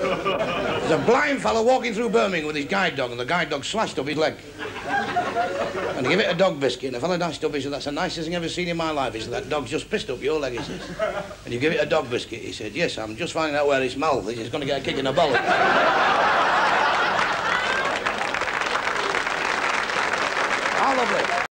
There's a blind fellow walking through Birmingham with his guide dog, and the guide dog slashed up his leg. And he gave it a dog biscuit, and the fellow dashed up, he said, that's the nicest thing I've ever seen in my life. He said, that dog's just pissed up your leg, he says. And you give it a dog biscuit? He said, yes, I'm just finding out where it's mouth. is. He's going to get a kick in the bollock. How lovely.